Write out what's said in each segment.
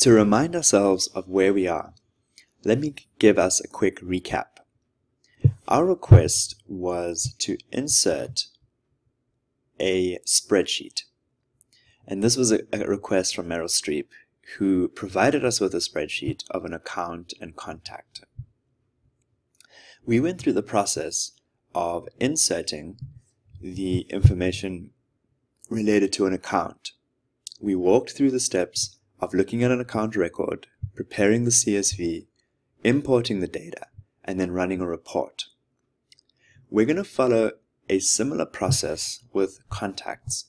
To remind ourselves of where we are, let me give us a quick recap. Our request was to insert a spreadsheet. And this was a, a, request from Meryl Streep, who provided us with a spreadsheet of an account and contact. We went through the process of inserting the information related to an account. We walked through the steps of looking at an account record, preparing the CSV, importing the data, and then running a report. We're going to follow a similar process with contacts.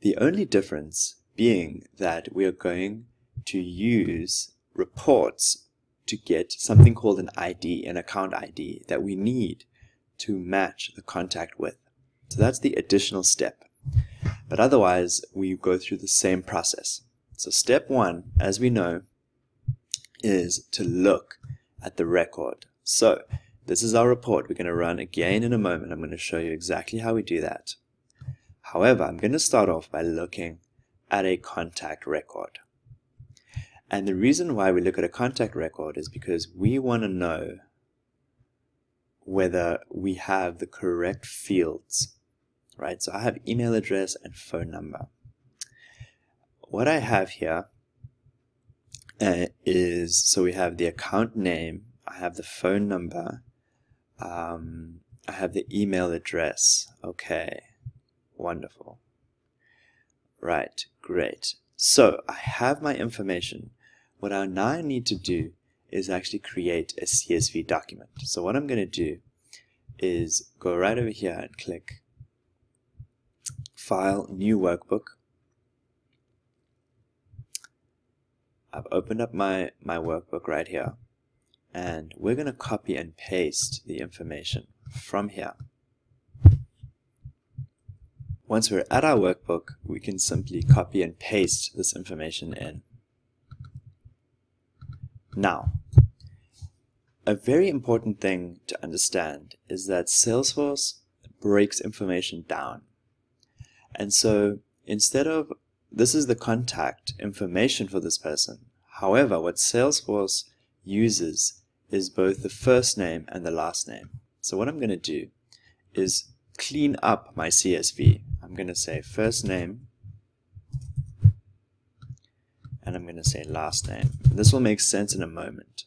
The only difference being that we are going to use reports to get something called an ID, an account ID, that we need to match the contact with. So that's the additional step. But otherwise, we go through the same process. So step one, as we know, is to look at the record. So this is our report we're going to run again in a moment. I'm going to show you exactly how we do that. However, I'm going to start off by looking at a contact record. And the reason why we look at a contact record is because we want to know whether we have the correct fields, right? So I have email address and phone number. What I have here uh, is so we have the account name, I have the phone number, um, I have the email address. Okay, wonderful. Right, great. So I have my information. What I now need to do is actually create a CSV document. So what I'm going to do is go right over here and click File, New Workbook. I've opened up my, my workbook right here and we're going to copy and paste the information from here. Once we're at our workbook, we can simply copy and paste this information in. Now, a very important thing to understand is that Salesforce breaks information down. And so instead of this is the contact information for this person. However, what Salesforce uses is both the first name and the last name. So what I'm going to do is clean up my CSV. I'm going to say first name and I'm going to say last name. This will make sense in a moment.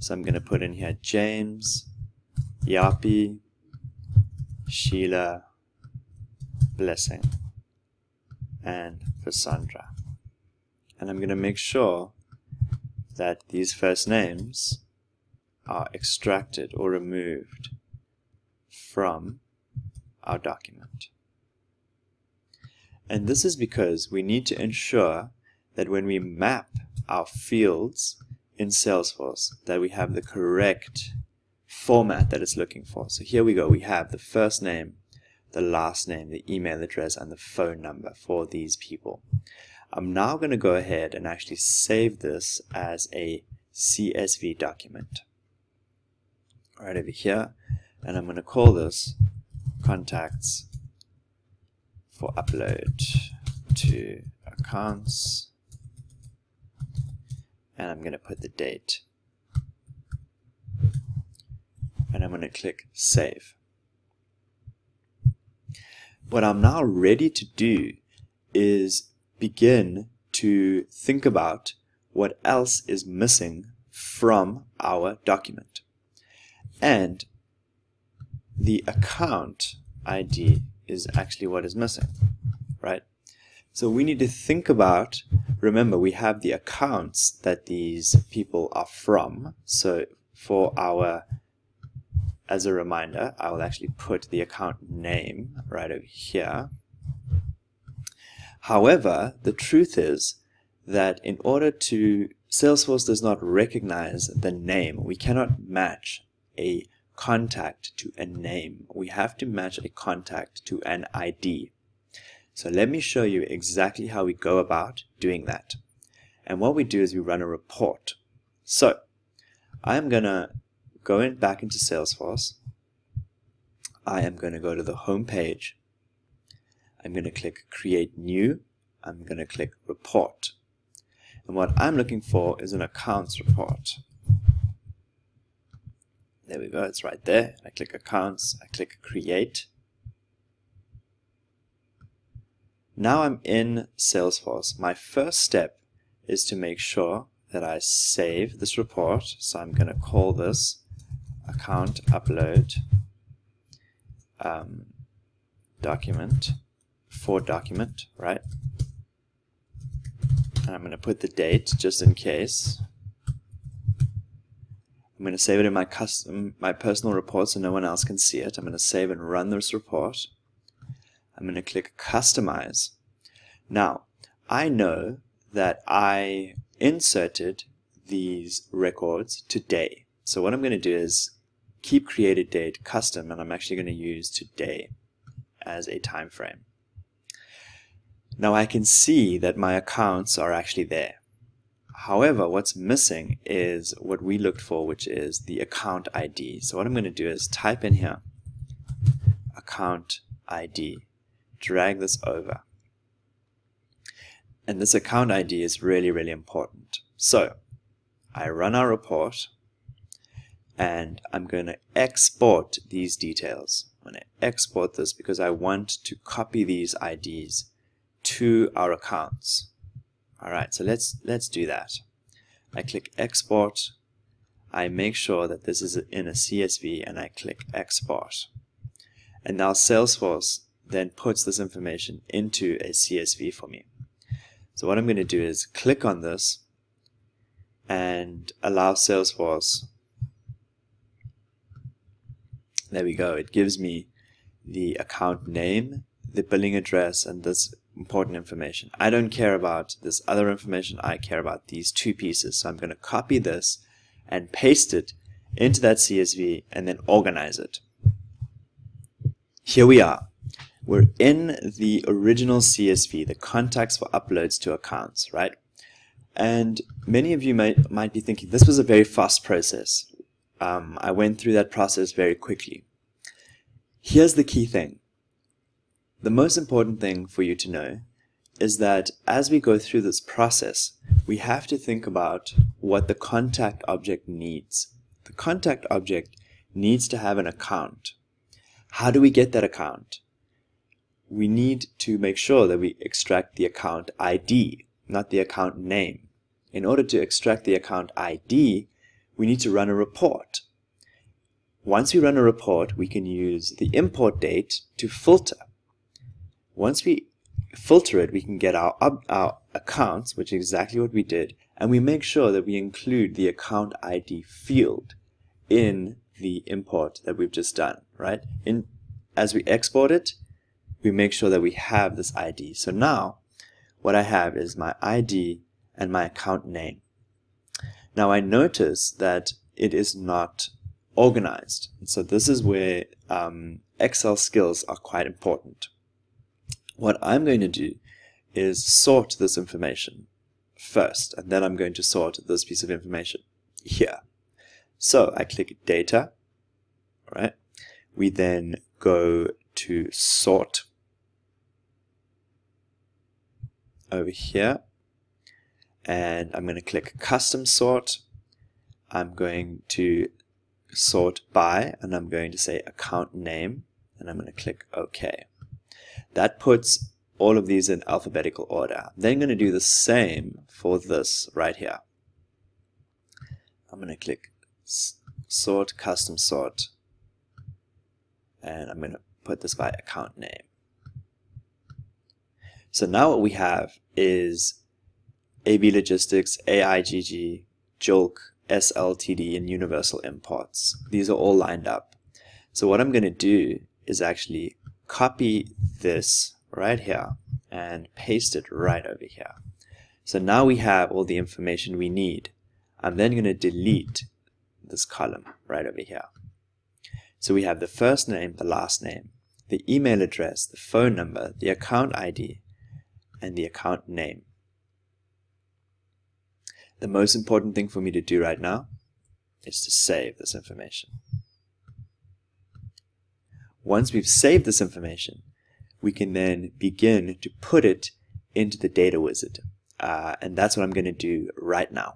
So I'm going to put in here James, Yapi, Sheila, Blessing, and Cassandra. And I'm going to make sure that these first names are extracted or removed from our document. And this is because we need to ensure that when we map our fields in Salesforce that we have the correct format that it's looking for. So here we go. We have the first name, the last name, the email address, and the phone number for these people. I'm now going to go ahead and actually save this as a CSV document. Right over here, and I'm going to call this contacts for upload to accounts and I'm going to put the date. And I'm going to click Save. What I'm now ready to do is begin to think about what else is missing from our document. And the account ID is actually what is missing, right? So we need to think about, remember we have the accounts that these people are from. So for our, as a reminder, I will actually put the account name right over here. However, the truth is that in order to, Salesforce does not recognize the name. We cannot match a contact to a name. We have to match a contact to an ID. So let me show you exactly how we go about doing that. And what we do is we run a report. So I'm going to go in back into Salesforce. I am going to go to the home page. I'm going to click create new. I'm going to click report. And what I'm looking for is an accounts report. There we go, it's right there. I click accounts, I click create. Now I'm in Salesforce. My first step is to make sure that I save this report. So I'm going to call this account upload um, document for document, right? And I'm going to put the date just in case. I'm going to save it in my custom, my personal report so no one else can see it. I'm going to save and run this report. I'm going to click customize. Now, I know that I inserted these records today. So what I'm going to do is keep created date custom and I'm actually going to use today as a time frame. Now I can see that my accounts are actually there. However, what's missing is what we looked for, which is the account ID. So what I'm going to do is type in here, account ID, drag this over. And this account ID is really, really important. So I run our report and I'm going to export these details. I'm going to export this because I want to copy these IDs to our accounts. All right, so let's let's do that. I click export. I make sure that this is in a CSV and I click export. And now Salesforce then puts this information into a CSV for me. So what I'm going to do is click on this and allow Salesforce. There we go. It gives me the account name, the billing address, and this important information. I don't care about this other information. I care about these two pieces. So I'm going to copy this and paste it into that CSV and then organize it. Here we are. We're in the original CSV, the contacts for uploads to accounts, right? And many of you might, might be thinking, this was a very fast process. Um, I went through that process very quickly. Here's the key thing. The most important thing for you to know is that as we go through this process, we have to think about what the contact object needs. The contact object needs to have an account. How do we get that account? we need to make sure that we extract the account ID, not the account name. In order to extract the account ID, we need to run a report. Once we run a report, we can use the import date to filter. Once we filter it, we can get our, our accounts, which is exactly what we did, and we make sure that we include the account ID field in the import that we've just done, right? In, as we export it, we make sure that we have this ID. So now what I have is my ID and my account name. Now I notice that it is not organized. So this is where um, Excel skills are quite important. What I'm going to do is sort this information first, and then I'm going to sort this piece of information here. So I click data, right? We then go to sort over here and I'm going to click custom sort. I'm going to sort by and I'm going to say account name and I'm going to click OK. That puts all of these in alphabetical order. Then I'm then going to do the same for this right here. I'm going to click sort custom sort and I'm going to put this by account name. So now what we have is AB Logistics, AIGG, JOLK, SLTD, and Universal Imports. These are all lined up. So what I'm going to do is actually copy this right here and paste it right over here. So now we have all the information we need. I'm then going to delete this column right over here. So we have the first name, the last name, the email address, the phone number, the account ID, and the account name. The most important thing for me to do right now is to save this information. Once we've saved this information, we can then begin to put it into the data wizard. uh, and that's what I'm going to do right now.